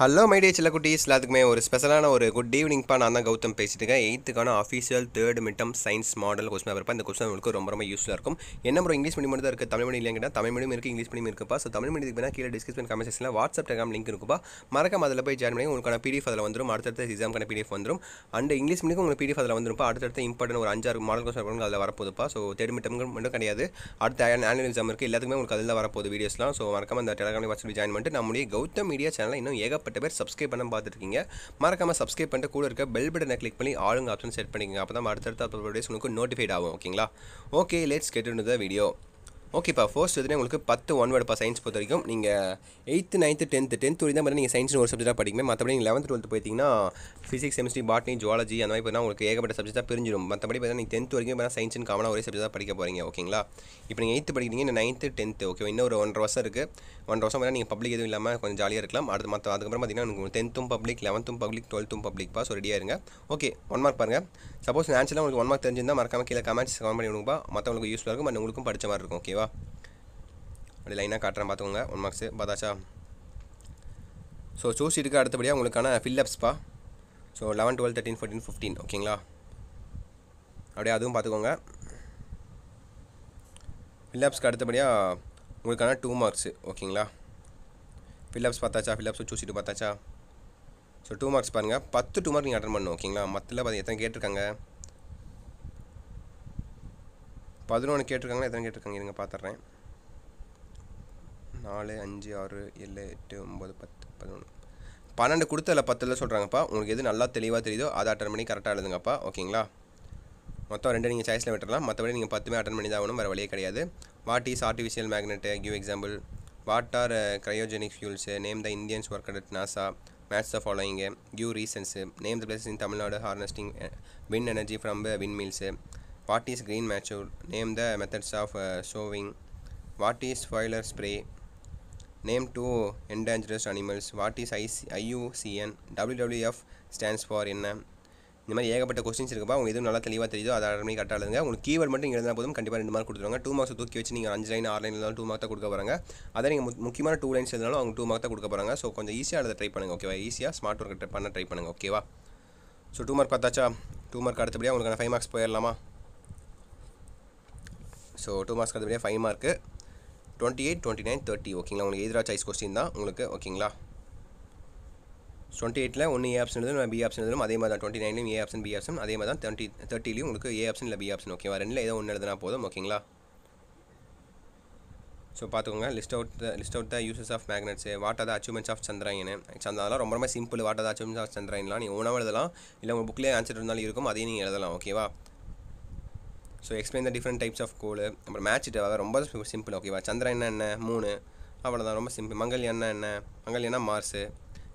Hello my dear சில குட்டீஸ். எல்லாத்துக்குமே ஒரு ஸ்பெஷலான ஒரு குட் ஈவினிங்ப்பா நான் தான் கௌதம் பேசிட்டு இருக்கேன் எயித்துக்கான official third midterm science model question paper இந்த கொஸ்டின் உங்களுக்கு ரொம்ப ரொம்ப யூஸ்ஃபுல்லாக இருக்கும். என்ன ப்ரோ இங்கிலீஷ் மீடியம் தான் இருக்குது தமிழ் மீடியம் இல்லைங்கிட்ட தமிழ் மீடியம் இருக்குது இங்கிலீஷ் மீடியம் இருக்குப்பா ஸோ தமிழ் மீடியத்துக்கு வேணா கீழே டிஸ்கிரிப்ஷன் கமெண்ட் செக்ஷனில் வாட்ஸ்அப் டெலிகிராம் லிங்க் இருக்குப்பா மறக்காம அதில் போய் ஜாயின் பண்ணி உங்களுக்கான பிடிஎஃப் அதில் வந்துடும் அடுத்தடுத்த எக்ஸாம்க்கான பிடிஎஃப் வந்துடும் அண்ட் இங்கிலீஷ் மீடியம் உங்களுக்கு பிடிஎஃப் அதில் வந்துருப்பா அடுத்தடுத்த இம்பார்ட்டன் ஒரு அஞ்சாறு மாடல் கொஸ்டின் அதில் வரப்போதுப்பா ஸோ தேர்ட் மிட்டம் மட்டும் கிடையாது. அடுத்த ஆனுவல் எக்ஸாம் இருக்குது எல்லாத்துக்குமே உங்களுக்கு அதில் வரப்போகுது வீடியோஸ்லாம் ஸோ மறக்காம அந்த டெலிகிராம் வாட்ஸ்அப் ஜாயின் பண்ணிட்டு நம்முடைய கௌதம் மீடியா சேனலில் இன்னும் ஏகப்பட்ட பேர் சப்ஸ்கிரைப் பண்ண பார்த்துருக்கீங்க. மறக்காம சப்ஸ்கிரைப் பண்ணிட்டு கூட இருக்க பெல் பட்டனை கிளிக் பண்ணி ஆளுங்க ஆப்ஷன் செட் பண்ணிக்கங்க. அப்போ தான் அடுத்தடுத்த அப்டேட்ஸ் உங்களுக்கு நோட்டிஃபைட் ஆகும். ஓகேங்களா okay let's get in the video ஓகேப்பா ஃபர்ஸ்ட் எதுனா உங்களுக்கு பத்து ஒன் வேர்டுப்பா சயின்ஸ் பொறுத்த வரைக்கும் நீங்கள் எயித்து நைன்த்து டென்த்து டென்த் வரைக்கும் தான் மாதிரி நீங்கள் சயின்ஸ் ஒரு சப்ஜெக்டாக படிக்கணும். மற்றபடி நீங்கள் லெவன்த் டுவெல்த் போயிட்டீங்கன்னா ஃபிசிக்ஸ் கெமிஸ்ட்ரி பாட்னி ஜுவாலஜி அந்த மாதிரி பார்த்தா உங்களுக்கு ஏகப்பட்ட சப்ஜெக்டாக பிரிஞ்சிடும் மற்றபடி பார்த்தா நீங்கள் டென்த் வரைக்கும் பார்த்தா சயின்ஸ் காமனாக ஒரே சப்ஜெக்டாக படிக்க போகிறீங்க ஓகேங்களா இப்போ நீங்கள் எயித்து படிக்கிறீங்க இந்த நைன்த்து டென்த்து ஓகே இன்னும் ஒரு ஒன்றரை வருஷம் இருக்குது ஒன்றரை வருஷம் பார்த்தா நீங்கள் பப்ளிக் எதுவும் இல்லாமல் கொஞ்சம் ஜாலியாக இருக்கலாம். அடுத்து மற்ற அதுக்கப்புறம் பார்த்தீங்கன்னா உங்களுக்கு டென்த்தும் பப்ளிக் லெவன்த்தும் பப்ளிக் டுவெல்த்தும் பப்ளிக் பாஸ் ரெடியாக இருங்க. ஓகே ஒன் மார்க் பாருங்கள் சப்போஸ் ஆன்சர்லாம் உங்களுக்கு ஒன் மார்க் தெரிஞ்சிருந்தால் மறக்காமல் கீழே கமெண்ட்ஸ் கமெண்ட் பண்ணி விடுங்கப்பா. மற்றவங்களுக்கு யூஸ்ஃபுல்லாக இருக்கும் பட் உங்களுக்கும் படிச்ச மாதிரி இருக்கும் ஓகேவா அப்படி லைனாக காட்டுறேன் பார்த்துக்கோங்க ஒன் மார்க்ஸு பார்த்தாச்சா? ஸோ சூஸ் ஷீட்டுக்கு அடுத்தபடியாக உங்களுக்கான ஃபில்லப்ஸ்ப்பா so eleven twelve thirteen fourteen fifteen ஓகேங்களா? அப்படியே அதுவும் பார்த்துக்கோங்க. ஃபில்லப்ஸ்க்கு அடுத்தபடியாக உங்களுக்கான டூ மார்க்ஸு ஓகேங்களா? ஃபில்லப்ஸ் பார்த்தாச்சா? ஃபில்லப்ஸ் சூஸ் ஷீட்டு பார்த்தாச்சா? ஸோ டூ மார்க்ஸ் பாருங்கள் பத்து டூ மார்க் நீங்கள் அட்டன் பண்ணணும் ஓகேங்களா? மற்ற பார்த்து எத்தனை கேட்டிருக்காங்க? பதினொன்று கேட்டிருக்காங்களா? எத்தனை கேட்டிருக்காங்க? இருங்க பார்த்துட்றேன் நாலு அஞ்சு ஆறு ஏழு எட்டு ஒம்பது பத்து பதினொன்று பன்னெண்டு கொடுத்து அதில் பத்தில் சொல்கிறாங்கப்பா உங்களுக்கு எது நல்லா தெளிவாக தெரியுதோ அதை அட்டன் பண்ணி கரெக்டாக எழுதுங்கப்பா. ஓகேங்களா? மொத்தம் ரெண்டு நீங்கள் சாய்ஸில் விட்டுறலாம். மற்றபடி நீங்கள் பத்துமே அட்டன் பண்ணி தான் ஆகணும். வேறு வழியே கிடையாது. What is artificial magnet give example what are cryogenic fuels name the Indians work at NASA match the following give reasons name the place in Tamil Nadu harnessing wind energy from windmills what is green manure name the methods of sowing what is foliar spray name two endangered animals what is IC IUCN WWF stands for என்ன? இந்த மாதிரி ஏகப்பட்ட questions இருக்குப்பா உங்களுக்கு எதுவும் நல்லா தெளிவாக தெரியுதோ அதை அரை மணி கரெக்டாக எழுதுங்க. உங்களுக்கு கீவேர்ட் மட்டும் நீங்கள் எழுதினா போதும். கண்டிப்பாக ரெண்டு மார்க் கொடுத்துருவாங்க. டூ மார்க்ஸ் தூக்கி வச்சு நீங்கள் அஞ்சு லைன் ஆறு லைன் இருந்தாலும் டூ மார்க் தான் கொடுக்க போகிறாங்க அதே நீங்கள் மு- முக்கியமான டூ லைன்ஸ் இருந்தாலும் அவங்க டூ மார்க் தான் கொடுக்க போகிறாங்க ஸோ கொஞ்சம் ஈஸியாக அதை ட்ரை பண்ணுங்கள் ஓகேவா ஈஸியாக ஸ்மார்ட் ஒர்க் பண்ண ட்ரை பண்ணுங்கள் ஓகேவா ஸோ டூ மார்க் பார்த்தாச்சா? டூ மார்க் அடுத்தபடியாக உங்களுக்கு ஃபைவ் மார்க்ஸ் போயிடலாமா? ஸோ டூ மார்க்ஸ் அடுத்தபடியாக five mark twenty eight twenty nine thirty ஓகேங்களா உங்களுக்கு எதிராக சாய்ஸ் கொஸ்டின் தான். உங்களுக்கு ஓகேங்களா டுவெண்ட்டி எயிட்டில் ஒன்று ஏ ஆப்ஷன் எழுதணும் பி ஆப்ஷன் எழுதணும் அதே மாதிரி தான். டுவெண்ட்டி நைன்லையும் ஏ ஆப்ஷன் பி ஆப்ஷன் அதே மாதிரி தான். தேர்ட்டி தேர்ட்டிலையும் உங்களுக்கு ஏ ஆப்ஷன் இல்லை பி ஆப்ஷன் ஓகேவா ரெண்டில் ஏதோ ஒன்று எழுதுனா போதும். ஓகேங்களா ஸோ பார்த்துக்கோங்க. List out the list out the uses of magnets what are the achievements of Chandrayaan அதெல்லாம் ரொம்ப ரொம்ப simple what are the achievements of சந்திராயன்லாம் நீங்கள் ஓனாக எழுதலாம். இல்லை உங்கள் புக்லேயே ஆன்சர் இருந்தாலும் இருக்கும். அதையும் நீங்கள் எழுதலாம். ஓகேவா so explain the different types of coal அப்புறம் மேட்ச் ரொம்ப சிம்பிள் ஓகேவா சந்திரன் என்ன மூணு. அவ்வளோதான் ரொம்ப சிம்பிள் மங்கல்யான்னா என்ன மங்கல்யானா மார்ஸு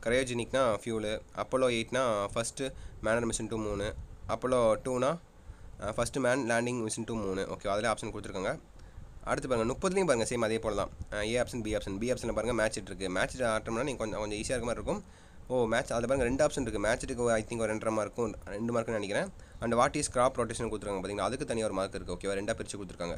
கிரையோஜெனிக்னா fuel Apollo எயிட்னா first manned mission to moon. Apollo டூனா first man landing mission to moon. Okay அதில் ஆப்ஷன் கொடுத்துருக்காங்க. அடுத்து பாருங்கள் முப்பதுலேயும் பாருங்கள் சேம் அதே போல் தான் A uh, option B option B ஆப்ஷனில் பாருங்கள் மேட்ச் இருக்குது மேட்ச் ஆட்டோம்னா நீங்கள் கொஞ்சம் கொஞ்சம் ஈஸியாக இருக்க மாதிரி இருக்கும். ஓ மேட்ச் அதில் பாருங்கள் ரெண்டு ஆப்ஷன் இருக்குது மேட்ச்சுக்கு ஐ திங்க் ஒரு ரெண்டரை மார்க்கும் ரெண்டு மார்க்குன்னு நினைக்கிறேன். And what is crop rotation கொடுத்துருக்காங்க பார்த்தீங்கன்னா அதுக்கு தனியாக ஒரு மார்க் இருக்குது ஓகேவா ரெண்டாக பிரித்து கொடுத்துருக்காங்க.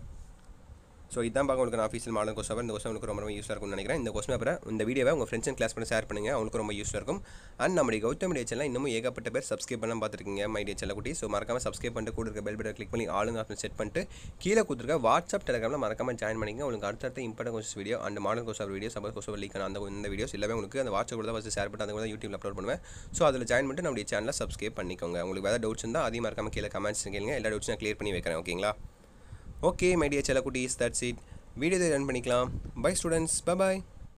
ஸோ இதான் பார்க்க உங்களுக்கு நான் ஆஃபீஸில் மாடல் கொஸ்டின் இந்த கொஸ்டின் உங்களுக்கு ரொம்ப ரொம்ப யூஸ்ஃபாக இருக்கும்னு நினைக்கிறேன். இந்த கொஸ்டின் பேப்பரை இந்த வீடியோவை உங்கள் ஃப்ரெண்ட்ஸ் அண்ட் கிளாஸ் பண்ணி ஷேர் பண்ணுங்கள் அவங்களுக்கு ரொம்ப யூஸ்ஃபாக இருக்கும். அண்ட் நம்முடைய கௌதம் மீடியா சேனல் இன்னமும் ஏகப்பட்ட பேர் சப்ஸ்கிரைப் பண்ணலாம் பார்த்துருக்கீங்க மைடியா சேனல் குட்டி. ஸோ மறக்காமல் சப்ஸ்கிரைப் பண்ணிட்டு கூட இருக்க பெல் பட்டன் கிளிக் பண்ணி ஆளுங்க ஆப்ஷன் செட் பண்ணிட்டு கீழே கொடுத்துருக்க வாட்ஸ்அப் டெலிகிராமில் மறக்காமல் ஜாயின் பண்ணிங்க உங்களுக்கு அடுத்தடுத்த important question video and model question video suppose question leak அந்த இந்த வீடியோஸ் எல்லாமே உங்களுக்கு அந்த வாட்ஸ்அப் கூட தான் ஃபஸ்ட்டு ஷேர் பண்ணி அதை கூட யூடியூப்ல அப்லோட் பண்ணுவேன். ஸோ அதில் ஜாயின் பண்ணிட்டு நம்முடைய சேனலில் சப்ஸ்கிரைப் பண்ணிக்கோங்க. உங்களுக்கு வேறு டவுட்ஸ் இருந்தால் அதையும் மறக்காமல் கீழே கமெண்ட்ஸ் கேளுங்க. எல்லா டவுட்ஸும் நான் கிளியர் பண்ணி வைக்கிறேன். ஓகேங்களா ஓகே மைடியா செல்ல தட்ஸ் இட் வீடியோ ரன் பண்ணிக்கலாம். Bye students bye bye